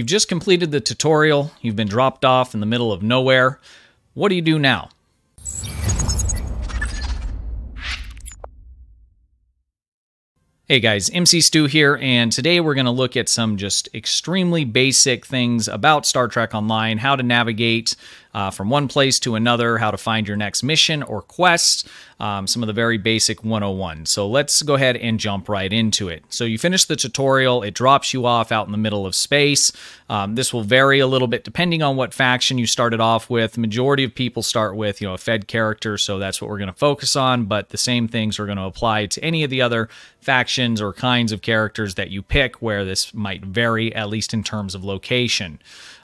You've just completed the tutorial, you've been dropped off in the middle of nowhere. What do you do now? Hey guys, MC Stu here, and today we're going to look at some just extremely basic things about Star Trek Online, how to navigate uh, from one place to another, how to find your next mission or quest, um, some of the very basic 101. So let's go ahead and jump right into it. So you finish the tutorial, it drops you off out in the middle of space. Um, this will vary a little bit depending on what faction you started off with. majority of people start with, you know, a Fed character, so that's what we're going to focus on, but the same things are going to apply to any of the other factions or kinds of characters that you pick where this might vary, at least in terms of location.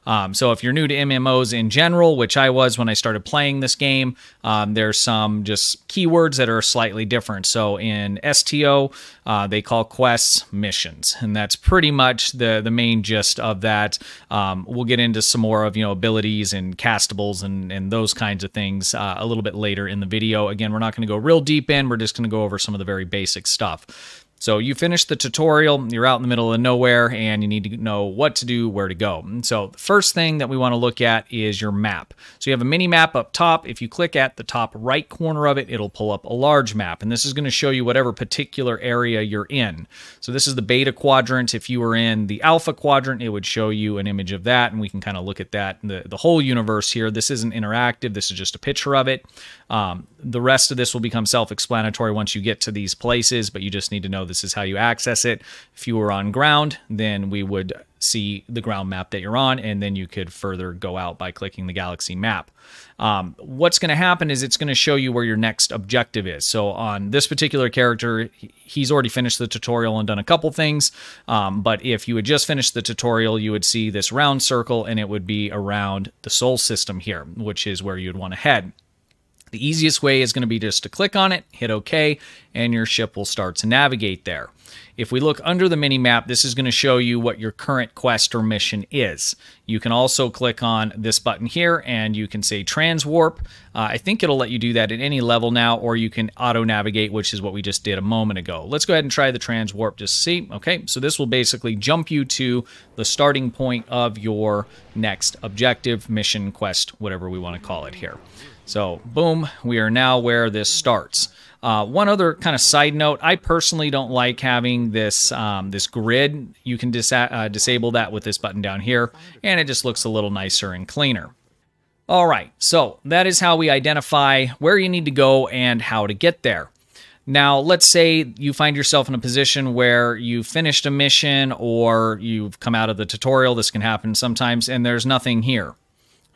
Um, so if you're new to MMOs in general, which I was when I started playing this game, um, there's some just keywords that are slightly different. So in STO, uh, they call quests missions, and that's pretty much the the main gist of that. Um, we'll get into some more of you know abilities and castables and and those kinds of things uh, a little bit later in the video. Again, we're not going to go real deep in. We're just going to go over some of the very basic stuff. So you finish the tutorial, you're out in the middle of nowhere, and you need to know what to do, where to go. And so the first thing that we want to look at is your map. So you have a mini map up top. If you click at the top right corner of it, it'll pull up a large map, and this is going to show you whatever particular area you're in. So this is the beta quadrant. If you were in the alpha quadrant, it would show you an image of that, and we can kind of look at that, the, the whole universe here. This isn't interactive. This is just a picture of it. Um, the rest of this will become self-explanatory once you get to these places, but you just need to know this is how you access it. If you were on ground, then we would see the ground map that you're on, and then you could further go out by clicking the galaxy map. Um, what's going to happen is it's going to show you where your next objective is. So on this particular character, he's already finished the tutorial and done a couple things. Um, but if you had just finished the tutorial, you would see this round circle, and it would be around the Sol system here, which is where you'd want to head. The easiest way is going to be just to click on it, hit OK, and your ship will start to navigate there. If we look under the mini map, this is going to show you what your current quest or mission is. You can also click on this button here and you can say transwarp. Uh, I think it'll let you do that at any level now, or you can auto navigate, which is what we just did a moment ago. Let's go ahead and try the transwarp just to see. Okay, so this will basically jump you to the starting point of your next objective, mission, quest, whatever we want to call it here. So, boom, we are now where this starts. Uh, one other kind of side note: I personally don't like having this um, this grid. You can dis uh, disable that with this button down here, and it just looks a little nicer and cleaner. All right, so that is how we identify where you need to go and how to get there. Now, let's say you find yourself in a position where you finished a mission or you've come out of the tutorial. This can happen sometimes, and there's nothing here.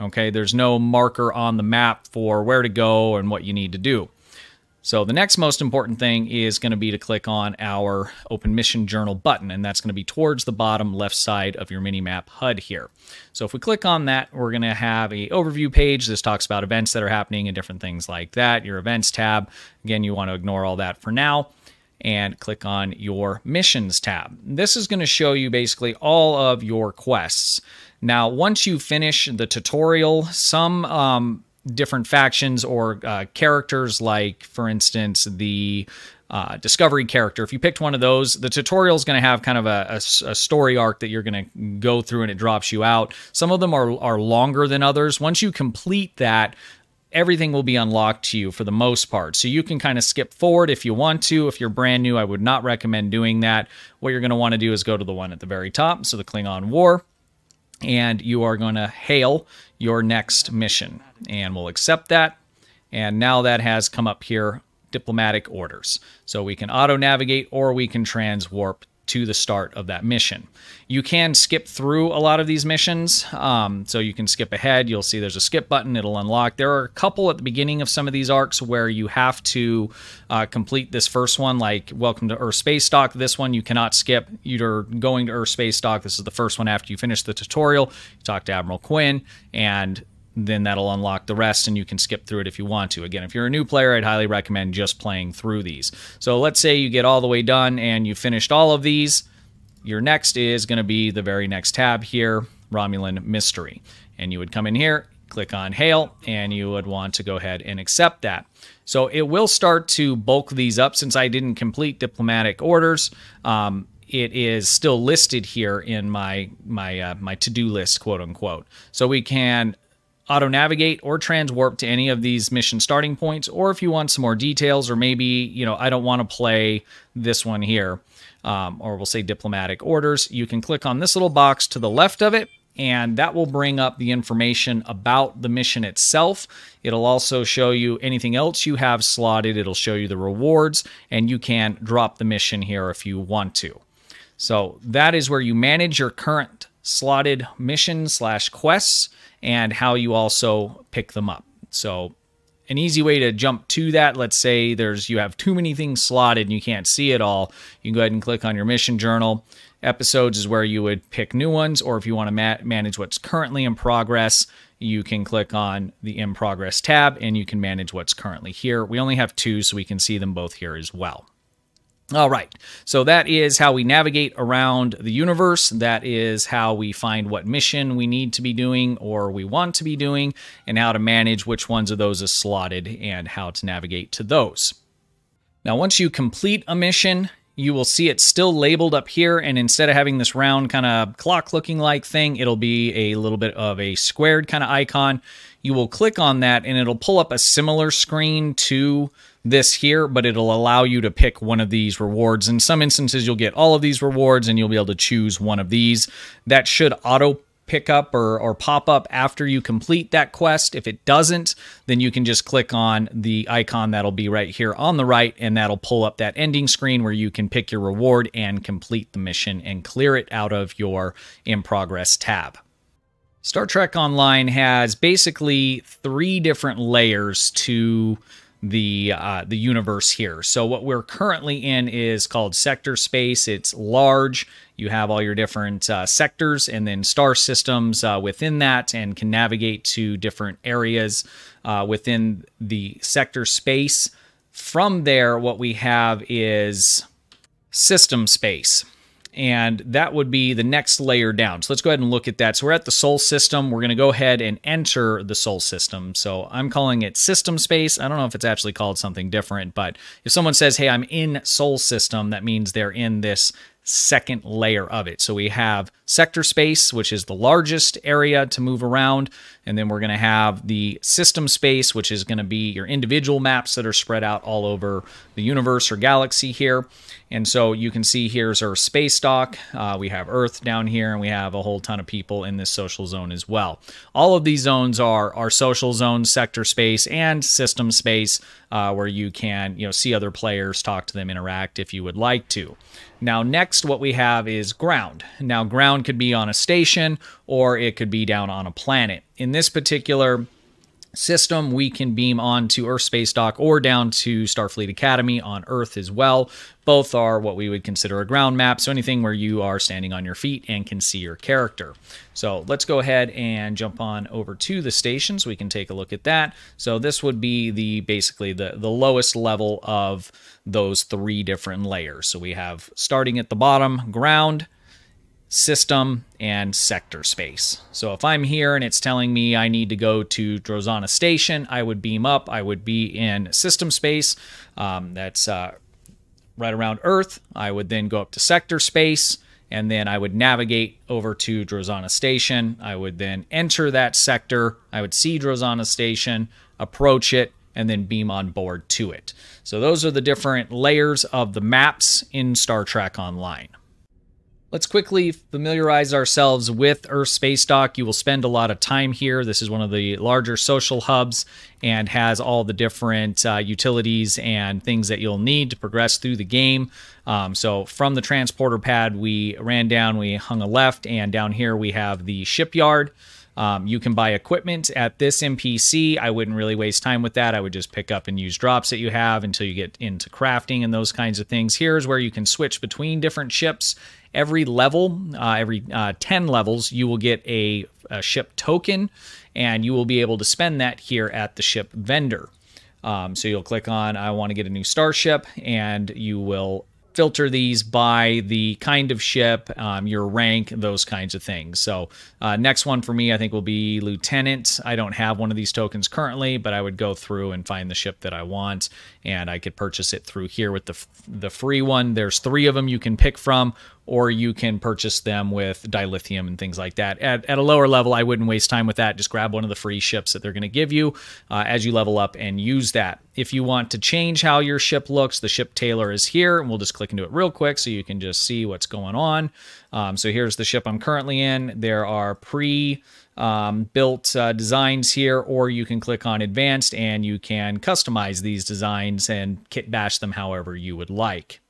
Okay, there's no marker on the map for where to go and what you need to do. So the next most important thing is going to be to click on our Open Mission Journal button, and that's going to be towards the bottom left side of your mini-map HUD here. So if we click on that, we're going to have a overview page. This talks about events that are happening and different things like that. Your events tab, again, you want to ignore all that for now and click on your missions tab. This is going to show you basically all of your quests. Now, once you finish the tutorial, some um, different factions or uh, characters, like, for instance, the uh, discovery character. If you picked one of those, the tutorial is going to have kind of a, a, a, story arc that you're going to go through and it drops you out. Some of them are, are longer than others. Once you complete that, everything will be unlocked to you for the most part. So you can kind of skip forward if you want to. If you're brand new, I would not recommend doing that. What you're going to want to do is go to the one at the very top, so the Klingon War and you are going to hail your next mission. And we'll accept that. And now that has come up here, diplomatic orders. So we can auto navigate or we can transwarp to the start of that mission. You can skip through a lot of these missions, um, so you can skip ahead. You'll see there's a skip button, it'll unlock. There are a couple at the beginning of some of these arcs where you have to uh, complete this first one, like Welcome to Earth Space Dock. This one you cannot skip. You're going to Earth Space Dock. This is the first one after you finish the tutorial. You talk to Admiral Quinn, and then that'll unlock the rest and you can skip through it if you want to. Again, if you're a new player, I'd highly recommend just playing through these. So let's say you get all the way done and you finished all of these. Your next is going to be the very next tab here, Romulan Mystery. And you would come in here, click on Hail, and you would want to go ahead and accept that. So it will start to bulk these up since I didn't complete diplomatic orders. Um, it is still listed here in my my uh, my to-do list, quote unquote. So we can auto navigate or transwarp to any of these mission starting points or if you want some more details or maybe you know i don't want to play this one here um, or we'll say diplomatic orders you can click on this little box to the left of it and that will bring up the information about the mission itself. It'll also show you anything else you have slotted. It'll show you the rewards, and you can drop the mission here if you want to. So that is where you manage your current slotted mission slash quests and how you also pick them up. So an easy way to jump to that, let's say there's you have too many things slotted and you can't see it all, you can go ahead and click on your mission journal. Episodes is where you would pick new ones, or if you want to ma- manage what's currently in progress, you can click on the in progress tab and you can manage what's currently here. We only have two, so we can see them both here as well. All right, so that is how we navigate around the universe. That is how we find what mission we need to be doing or we want to be doing, and how to manage which ones of those is slotted and how to navigate to those. Now, once you complete a mission, you will see it still labeled up here. And instead of having this round kind of clock looking like thing, it'll be a little bit of a squared kind of icon. You will click on that and it'll pull up a similar screen to this here, but it'll allow you to pick one of these rewards. In some instances, you'll get all of these rewards and you'll be able to choose one of these. That should auto pick up or, or pop up after you complete that quest. If it doesn't, then you can just click on the icon that'll be right here on the right, and that'll pull up that ending screen where you can pick your reward and complete the mission and clear it out of your in progress tab. Star Trek Online has basically three different layers to the uh, the universe here. So what we're currently in is called sector space. It's large. You have all your different uh, sectors and then star systems uh, within that, and can navigate to different areas uh, within the sector space. From there, what we have is system space and that would be the next layer down. So let's go ahead and look at that. So we're at the Sol system. We're going to go ahead and enter the Sol system. So I'm calling it system space. I don't know if it's actually called something different, but if someone says, hey, I'm in Sol system, that means they're in this second layer of it. So we have sector space, which is the largest area to move around. And then we're going to have the system space, which is going to be your individual maps that are spread out all over the universe or galaxy here. And so you can see here's our space dock. Uh, we have Earth down here, and we have a whole ton of people in this social zone as well. All of these zones are our social zone, sector space, and system space, uh, where you can you know see other players, talk to them, interact if you would like to. Now, next, what we have is ground. Now, ground could be on a station or it could be down on a planet. In this particular system, we can beam on to Earth Space Dock or down to Starfleet Academy on Earth as well. Both are what we would consider a ground map, so anything where you are standing on your feet and can see your character. So let's go ahead and jump on over to the station so we can take a look at that. So this would be the basically the, the lowest level of those three different layers. So we have starting at the bottom, ground, system, and sector space. So if I'm here and it's telling me I need to go to Drozana Station, I would beam up. I would be in system space. Um, that's uh, right around Earth. I would then go up to sector space, and then I would navigate over to Drozana Station. I would then enter that sector. I would see Drozana Station, approach it, and then beam on board to it. So those are the different layers of the maps in Star Trek Online. Let's quickly familiarize ourselves with Earth Space Dock. You will spend a lot of time here. This is one of the larger social hubs and has all the different uh, utilities and things that you'll need to progress through the game. Um, so from the transporter pad, we ran down, we hung a left, and down here we have the shipyard. Um, you can buy equipment at this NPC. I wouldn't really waste time with that. I would just pick up and use drops that you have until you get into crafting and those kinds of things. Here's where you can switch between different ships every level, uh, every uh, 10 levels, you will get a, a, ship token, and you will be able to spend that here at the ship vendor. Um, so you'll click on, I want to get a new starship, and you will filter these by the kind of ship, um, your rank, those kinds of things. So uh, next one for me, I think will be lieutenant. I don't have one of these tokens currently, but I would go through and find the ship that I want, and I could purchase it through here with the the free one. There's three of them you can pick from, or you can purchase them with dilithium and things like that. At, at a lower level, I wouldn't waste time with that. Just grab one of the free ships that they're going to give you uh, as you level up and use that. If you want to change how your ship looks, the ship tailor is here, and we'll just click into it real quick so you can just see what's going on. Um, so here's the ship I'm currently in. There are pre um, built uh, designs here, or you can click on advanced and you can customize these designs and kit bash them however you would like.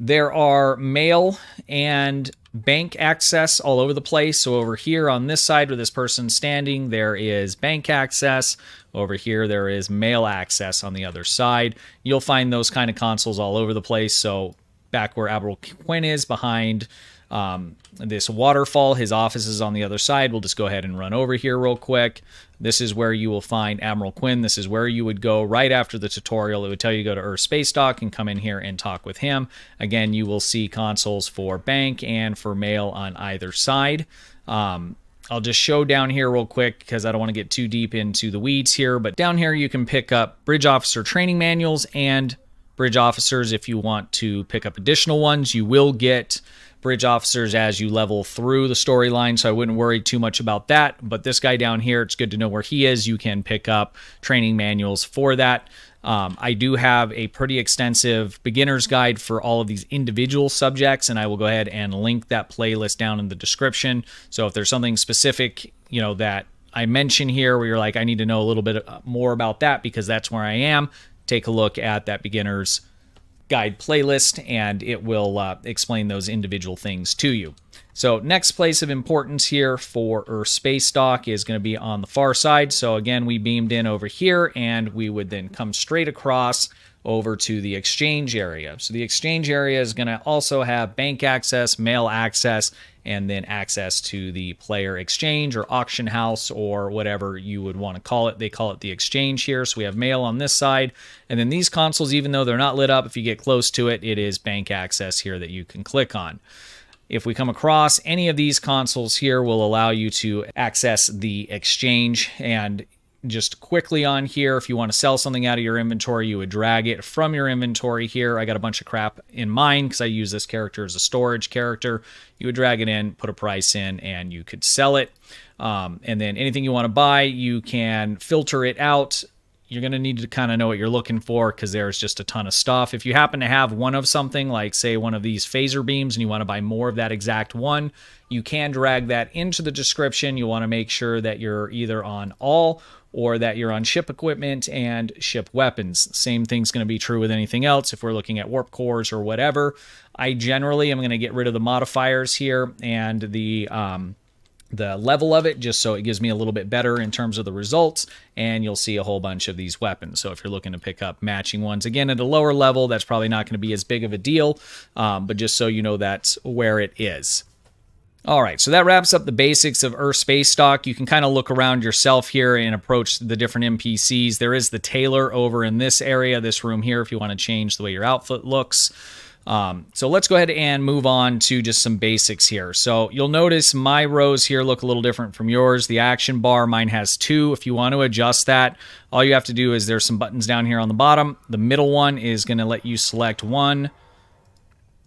There are mail and bank access all over the place. So over here on this side where this person's standing, there is bank access. Over here, there is mail access on the other side. You'll find those kind of consoles all over the place. So back where Admiral Quinn is behind um, this waterfall. His office is on the other side. We'll just go ahead and run over here real quick. This is where you will find Admiral Quinn. This is where you would go right after the tutorial. It would tell you to go to Earth Space Dock and come in here and talk with him. Again, you will see consoles for bank and for mail on either side. Um, I'll just show down here real quick because I don't want to get too deep into the weeds here. But down here, you can pick up bridge officer training manuals and bridge officers if you want to pick up additional ones. You will get bridge officers as you level through the storyline, so I wouldn't worry too much about that. But this guy down here, it's good to know where he is. You can pick up training manuals for that. Um, I do have a pretty extensive beginner's guide for all of these individual subjects, and I will go ahead and link that playlist down in the description. So if there's something specific, you know, that I mention here where you're like, I need to know a little bit more about that because that's where I am, take a look at that beginner's guide playlist and it will uh, explain those individual things to you. So next place of importance here for Earth Space Dock is going to be on the far side. So again, we beamed in over here and we would then come straight across over to the exchange area. So the exchange area is going to also have bank access, mail access, and then access to the player exchange or auction house or whatever you would want to call it. They call it the exchange here. So we have mail on this side. And then these consoles, even though they're not lit up, if you get close to it, it is bank access here that you can click on. If we come across any of these consoles here will allow you to access the exchange and just quickly on here, if you want to sell something out of your inventory, you would drag it from your inventory here. I got a bunch of crap in mine because I use this character as a storage character. You would drag it in, put a price in, and you could sell it. Um, and then anything you want to buy, you can filter it out. You're going to need to kind of know what you're looking for because there's just a ton of stuff. If you happen to have one of something, like say one of these phaser beams, and you want to buy more of that exact one, you can drag that into the description. You want to make sure that you're either on all or that you're on ship equipment and ship weapons. Same thing's going to be true with anything else if we're looking at warp cores or whatever. I generally am going to get rid of the modifiers here and the um, the level of it just so it gives me a little bit better in terms of the results and you'll see a whole bunch of these weapons so if you're looking to pick up matching ones again at a lower level that's probably not going to be as big of a deal um, but just so you know that's where it is all right, so that wraps up the basics of Earth Space Dock. You can kind of look around yourself here and approach the different NPCs. There is the tailor over in this area, this room here, if you want to change the way your outfit looks. Um, so let's go ahead and move on to just some basics here. So you'll notice my rows here look a little different from yours. The action bar, mine has two. If you want to adjust that, all you have to do is there's some buttons down here on the bottom. The middle one is going to let you select one,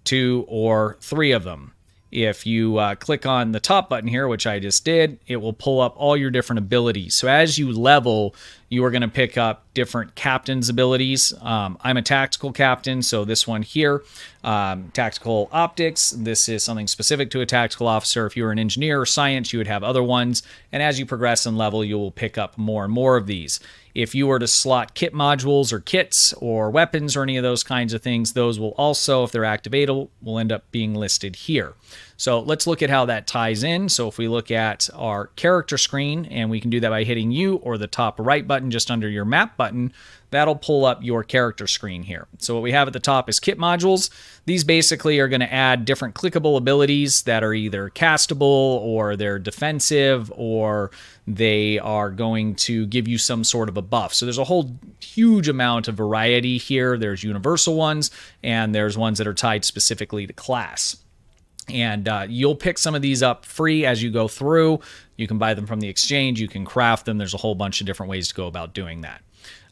two, or three of them. If you uh, click on the top button here, which I just did, it will pull up all your different abilities. So as you level, you are going to pick up different captain's abilities. Um, I'm a tactical captain, so this one here, um, tactical optics. This is something specific to a tactical officer. If you were an engineer or science, you would have other ones. And as you progress in level, you will pick up more and more of these. If you were to slot kit modules or kits or weapons or any of those kinds of things, those will also, if they're activatable, will end up being listed here. So let's look at how that ties in. So if we look at our character screen, and we can do that by hitting U or the top right button just under your map button, that'll pull up your character screen here. So what we have at the top is kit modules. These basically are going to add different clickable abilities that are either castable or they're defensive or they are going to give you some sort of a buff. So there's a whole huge amount of variety here. There's universal ones and there's ones that are tied specifically to class and uh, you'll pick some of these up free as you go through. You can buy them from the exchange, you can craft them. There's a whole bunch of different ways to go about doing that.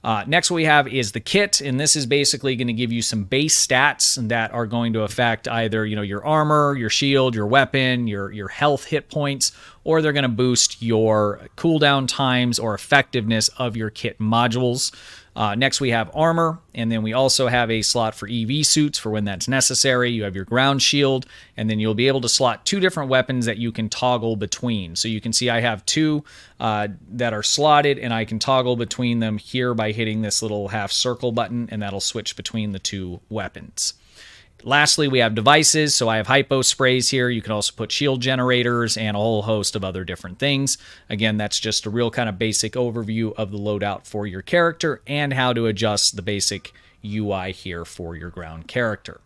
Uh, next, what we have is the kit, and this is basically going to give you some base stats that are going to affect either you know your armor, your shield, your weapon, your your health, hit points, or they're going to boost your cooldown times or effectiveness of your kit modules. Uh, next, we have armor, and then we also have a slot for EV suits for when that's necessary. You have your ground shield, and then you'll be able to slot two different weapons that you can toggle between. So you can see I have two uh, that are slotted, and I can toggle between them here by hitting this little half circle button, and that'll switch between the two weapons. Lastly, we have devices. So I have hypo sprays here. You can also put shield generators and a whole host of other different things. Again, that's just a real kind of basic overview of the loadout for your character and how to adjust the basic UI here for your ground character.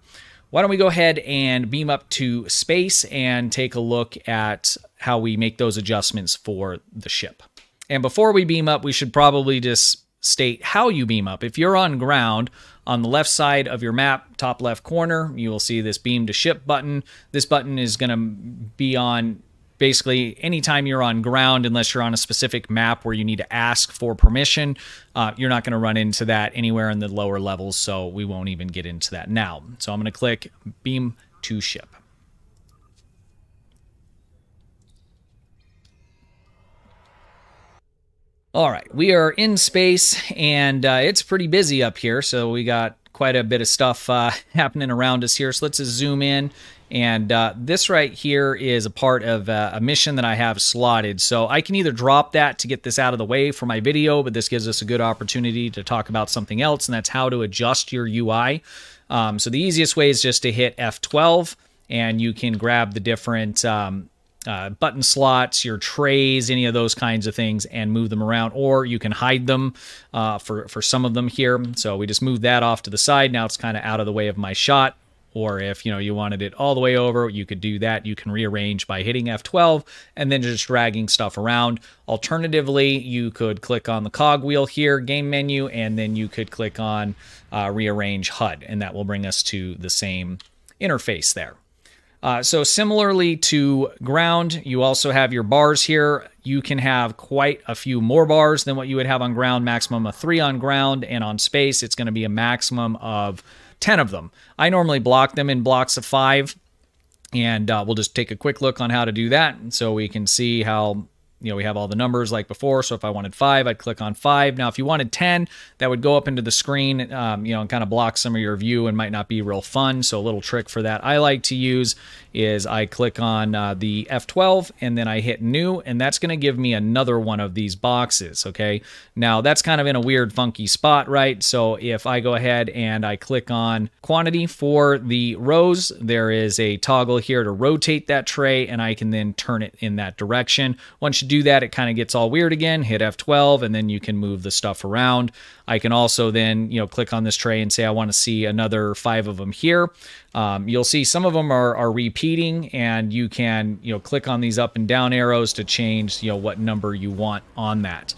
Why don't we go ahead and beam up to space and take a look at how we make those adjustments for the ship. And before we beam up, we should probably just state how you beam up. If you're on ground, on the left side of your map, top left corner, you will see this beam to ship button. This button is going to be on basically anytime you're on ground, unless you're on a specific map where you need to ask for permission, uh, you're not going to run into that anywhere in the lower levels, so we won't even get into that now. So I'm going to click beam to ship. All right, we are in space and uh, it's pretty busy up here. So we got quite a bit of stuff uh, happening around us here. So let's just zoom in. And uh, this right here is a part of uh, a mission that I have slotted. So I can either drop that to get this out of the way for my video, but this gives us a good opportunity to talk about something else, and that's how to adjust your UI. Um, so the easiest way is just to hit F12 and you can grab the different um, uh, button slots, your trays, any of those kinds of things, and move them around. Or you can hide them uh, for for some of them here. So we just move that off to the side. Now it's kind of out of the way of my shot. Or if you know you wanted it all the way over, you could do that. You can rearrange by hitting F12 and then just dragging stuff around. Alternatively, you could click on the cog wheel here, game menu, and then you could click on uh, rearrange HUD, and that will bring us to the same interface there. Uh, so similarly to ground, you also have your bars here. You can have quite a few more bars than what you would have on ground, maximum of three on ground, and on space, it's going to be a maximum of 10 of them. I normally block them in blocks of five, and uh, we'll just take a quick look on how to do that so we can see how you know, we have all the numbers like before. So if I wanted five, I'd click on five. Now, if you wanted 10, that would go up into the screen, um, you know, and kind of block some of your view and might not be real fun. So a little trick for that I like to use is I click on uh, the F12 and then I hit new, and that's going to give me another one of these boxes. Okay. Now that's kind of in a weird, funky spot, right? So if I go ahead and I click on quantity for the rows, there is a toggle here to rotate that tray, and I can then turn it in that direction. Once you do that, it kind of gets all weird again. Hit F12 and then you can move the stuff around. I can also then, you know, click on this tray and say I want to see another five of them here. Um, you'll see some of them are, are repeating and you can, you know, click on these up and down arrows to change, you know, what number you want on that.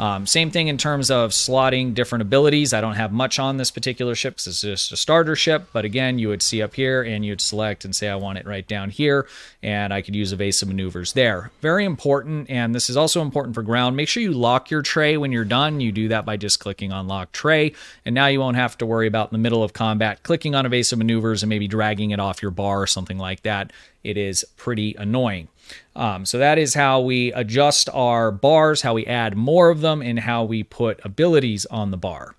Um, same thing in terms of slotting different abilities. I don't have much on this particular ship because it's just a starter ship. But again, you would see up here and you'd select and say, I want it right down here. And I could use evasive maneuvers there. Very important. And this is also important for ground. Make sure you lock your tray when you're done. You do that by just clicking on lock tray. And now you won't have to worry about in the middle of combat clicking on evasive maneuvers and maybe dragging it off your bar or something like that. It is pretty annoying. Um, so that is how we adjust our bars, how we add more of them, and how we put abilities on the bar.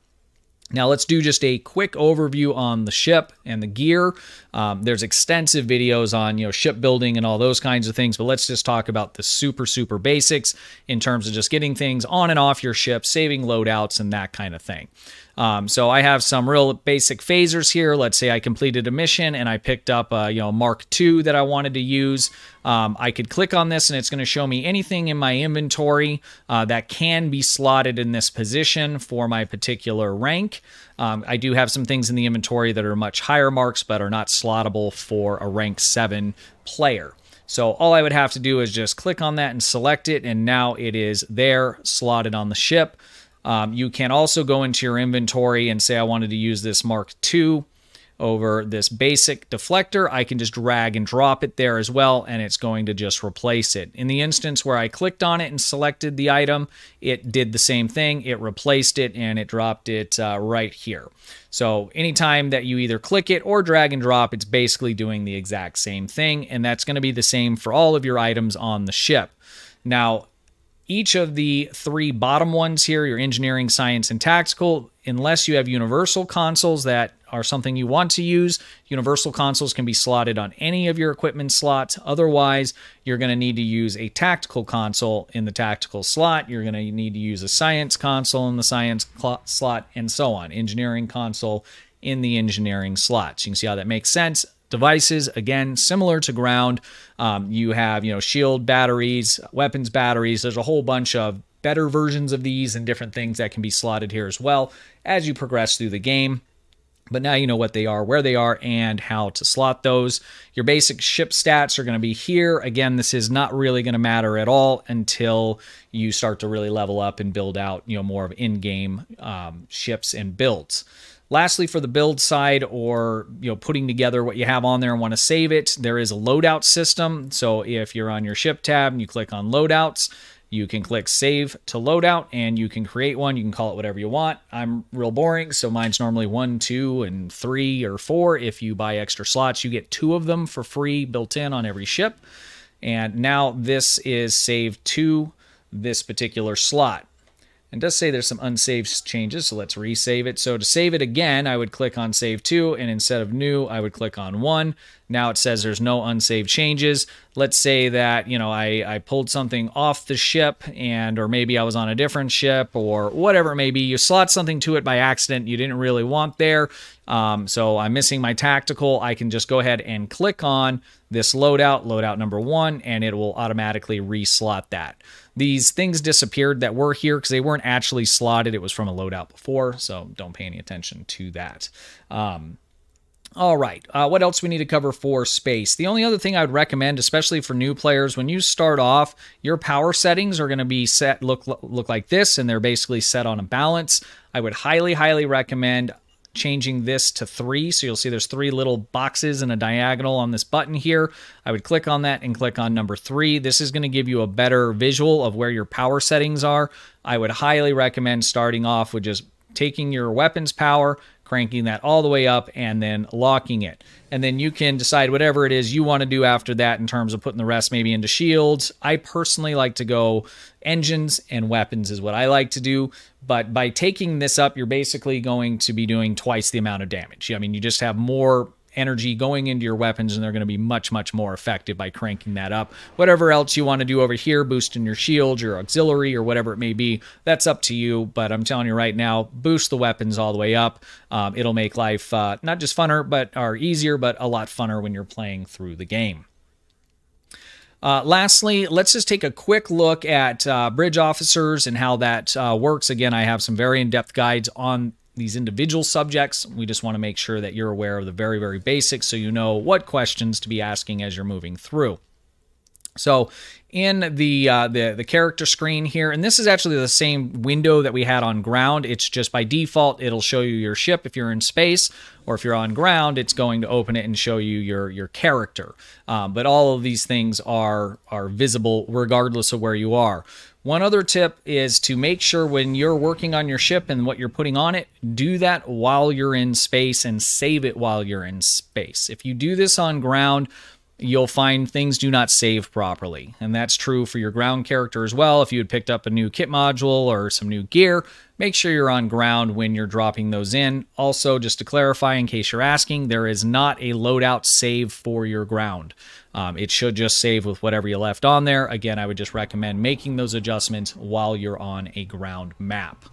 Now let's do just a quick overview on the ship and the gear. Um, there's extensive videos on you know shipbuilding and all those kinds of things, but let's just talk about the super super basics in terms of just getting things on and off your ship, saving loadouts, and that kind of thing. Um, so I have some real basic phasers here. Let's say I completed a mission and I picked up a you know Mark II that I wanted to use. Um, I could click on this and it's going to show me anything in my inventory uh, that can be slotted in this position for my particular rank. Um, I do have some things in the inventory that are much higher marks but are not slottable for a rank 7 player. So all I would have to do is just click on that and select it, and now it is there slotted on the ship. Um, you can also go into your inventory and say, I wanted to use this Mark II over this basic deflector, I can just drag and drop it there as well, and it's going to just replace it. In the instance where I clicked on it and selected the item, it did the same thing. It replaced it and it dropped it uh, right here. So anytime that you either click it or drag and drop, it's basically doing the exact same thing, and that's going to be the same for all of your items on the ship. Now, each of the three bottom ones here, your engineering, science, and tactical, unless you have universal consoles that are something you want to use, universal consoles can be slotted on any of your equipment slots. Otherwise, you're going to need to use a tactical console in the tactical slot. You're going to need to use a science console in the science slot, and so on. Engineering console in the engineering slots. You can see how that makes sense devices again similar to ground um, you have you know shield batteries weapons batteries there's a whole bunch of better versions of these and different things that can be slotted here as well as you progress through the game but now you know what they are, where they are, and how to slot those. Your basic ship stats are going to be here. Again, this is not really going to matter at all until you start to really level up and build out, you know, more of in-game um, ships and builds. Lastly, for the build side or you know putting together what you have on there and want to save it, there is a loadout system. So if you're on your ship tab and you click on loadouts, you can click save to loadout and you can create one. You can call it whatever you want. I'm real boring, so mine's normally one, two, and three or four. If you buy extra slots, you get two of them for free built in on every ship. And now this is saved to this particular slot. It does say there's some unsaved changes, so let's resave it. So to save it again, I would click on Save to, and instead of New, I would click on 1. Now it says there's no unsaved changes. Let's say that, you know, I, I pulled something off the ship, and or maybe I was on a different ship, or whatever it may be. You slot something to it by accident you didn't really want there. Um, so I'm missing my tactical. I can just go ahead and click on this loadout, loadout number 1, and it will automatically reslot that. These things disappeared that were here because they weren't actually slotted. It was from a loadout before, so don't pay any attention to that. Um, all right, uh, what else we need to cover for space? The only other thing I would recommend, especially for new players, when you start off, your power settings are going to be set look look like this, and they're basically set on a balance. I would highly, highly recommend changing this to three. So you'll see there's three little boxes and a diagonal on this button here. I would click on that and click on number three. This is going to give you a better visual of where your power settings are. I would highly recommend starting off with just taking your weapons power, cranking that all the way up, and then locking it. And then you can decide whatever it is you want to do after that in terms of putting the rest maybe into shields. I personally like to go engines and weapons, is what I like to do. But by taking this up, you're basically going to be doing twice the amount of damage. I mean, you just have more energy going into your weapons and they're going to be much much more effective by cranking that up. Whatever else you want to do over here boosting your shield your auxiliary or whatever it may be that's up to you. But i'm telling you right now boost the weapons all the way up. Um, it'll make life uh, not just funner but or easier but a lot funner when you're playing through the game. Uh, lastly, let's just take a quick look at uh, bridge officers and how that uh, works. Again, I have some very in depth guides on these individual subjects. We just want to make sure that you're aware of the very, very basics so you know what questions to be asking as you're moving through. So in the, uh, the the character screen here, and this is actually the same window that we had on ground. It's just by default it'll show you your ship if you're in space, or if you're on ground, it's going to open it and show you your your character. Um, but all of these things are are visible regardless of where you are. One other tip is to make sure when you're working on your ship and what you're putting on it, do that while you're in space and save it while you're in space. If you do this on ground, you'll find things do not save properly. And that's true for your ground character as well. If you had picked up a new kit module or some new gear, make sure you're on ground when you're dropping those in. Also, just to clarify, in case you're asking, there is not a loadout save for your ground. Um, it should just save with whatever you left on there. Again, I would just recommend making those adjustments while you're on a ground map.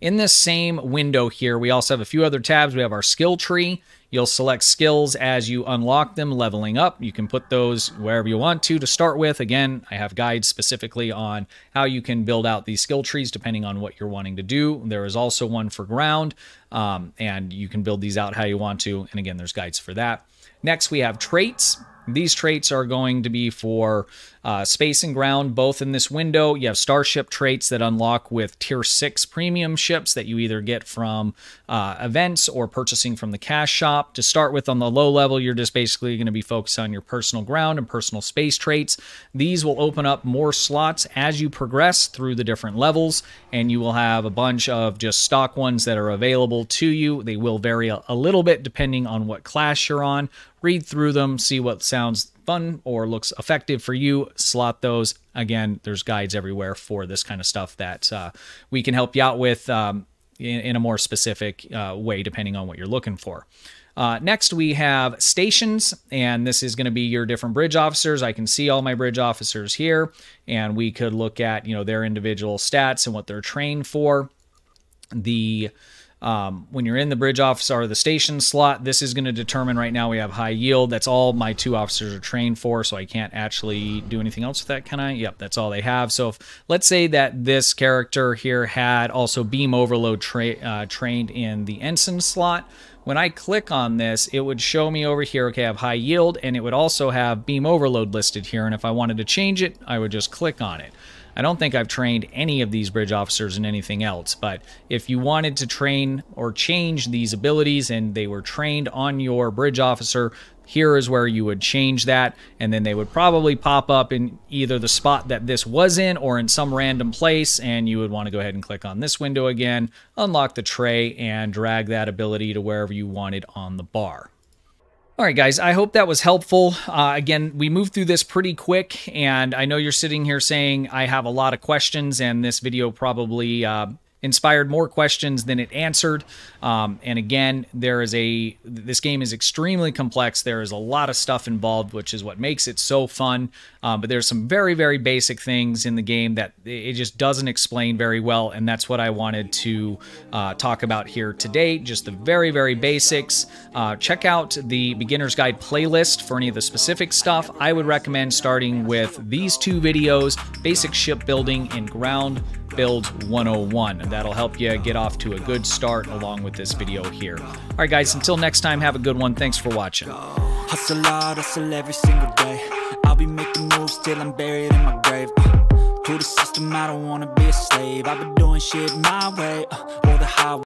In this same window here, we also have a few other tabs. We have our skill tree. You'll select skills as you unlock them, leveling up. You can put those wherever you want to to start with. Again, I have guides specifically on how you can build out these skill trees depending on what you're wanting to do. There is also one for ground, um, and you can build these out how you want to. And again, there's guides for that. Next, we have traits. These traits are going to be for uh, space and ground, both in this window. You have starship traits that unlock with tier 6 premium ships that you either get from uh, events or purchasing from the cash shop. To start with, on the low level, you're just basically going to be focused on your personal ground and personal space traits. These will open up more slots as you progress through the different levels, and you will have a bunch of just stock ones that are available to you. They will vary a, a little bit depending on what class you're on read through them, see what sounds fun or looks effective for you, slot those. Again, there's guides everywhere for this kind of stuff that uh, we can help you out with um, in, in, a more specific uh, way, depending on what you're looking for. Uh, next, we have stations, and this is going to be your different bridge officers. I can see all my bridge officers here, and we could look at you know their individual stats and what they're trained for. The um, when you're in the bridge officer or the station slot, this is going to determine right now we have high yield. That's all my two officers are trained for, so I can't actually do anything else with that, can I? Yep, that's all they have. So if, let's say that this character here had also beam overload tra uh, trained in the ensign slot. When I click on this, it would show me over here, okay, I have high yield, and it would also have beam overload listed here. And if I wanted to change it, I would just click on it. I don't think I've trained any of these bridge officers in anything else, but if you wanted to train or change these abilities and they were trained on your bridge officer, here is where you would change that, and then they would probably pop up in either the spot that this was in or in some random place, and you would want to go ahead and click on this window again, unlock the tray, and drag that ability to wherever you wanted on the bar. All right, guys, I hope that was helpful. Uh, again, we moved through this pretty quick, and I know you're sitting here saying I have a lot of questions, and this video probably uh, inspired more questions than it answered. Um, and again, there is a this game is extremely complex. There is a lot of stuff involved, which is what makes it so fun. Um, but there's some very very basic things in the game that it just doesn't explain very well, and that's what I wanted to uh, talk about here today. Just the very very basics. Uh, check out the beginner's guide playlist for any of the specific stuff. I would recommend starting with these two videos: basic shipbuilding and ground Build 101. And that'll help you get off to a good start along with this video here. All right, guys, until next time, have a good one. Thanks for watching. Hustle hard, hustle every single day. I'll be making moves till I'm buried in my grave. Uh, to the system, I don't wanna be a slave. I've been doing shit my way, uh, or the highway.